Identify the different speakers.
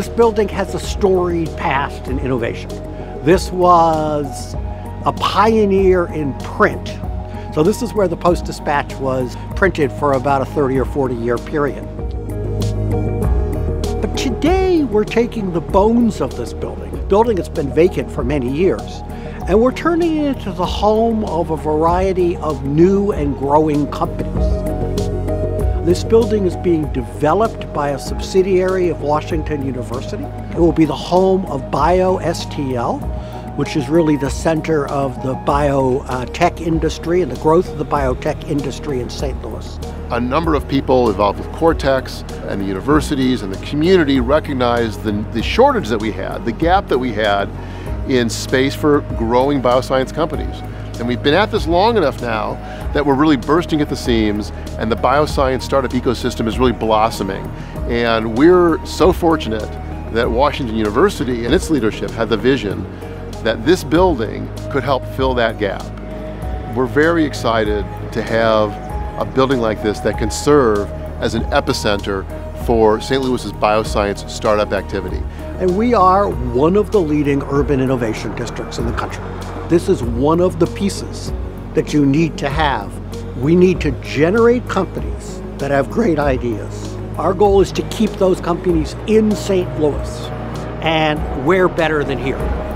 Speaker 1: This building has a storied past in innovation. This was a pioneer in print. So this is where the Post Dispatch was printed for about a 30 or 40 year period. But today we're taking the bones of this building, a building that's been vacant for many years, and we're turning it into the home of a variety of new and growing companies. This building is being developed by a subsidiary of Washington University. It will be the home of BioSTL, which is really the center of the biotech industry and the growth of the biotech industry in St. Louis.
Speaker 2: A number of people involved with Cortex and the universities and the community recognized the, the shortage that we had, the gap that we had in space for growing bioscience companies. And we've been at this long enough now that we're really bursting at the seams and the bioscience startup ecosystem is really blossoming. And we're so fortunate that Washington University and its leadership had the vision that this building could help fill that gap. We're very excited to have a building like this that can serve as an epicenter for St. Louis's bioscience startup activity.
Speaker 1: And we are one of the leading urban innovation districts in the country. This is one of the pieces that you need to have. We need to generate companies that have great ideas. Our goal is to keep those companies in St. Louis. And where better than here?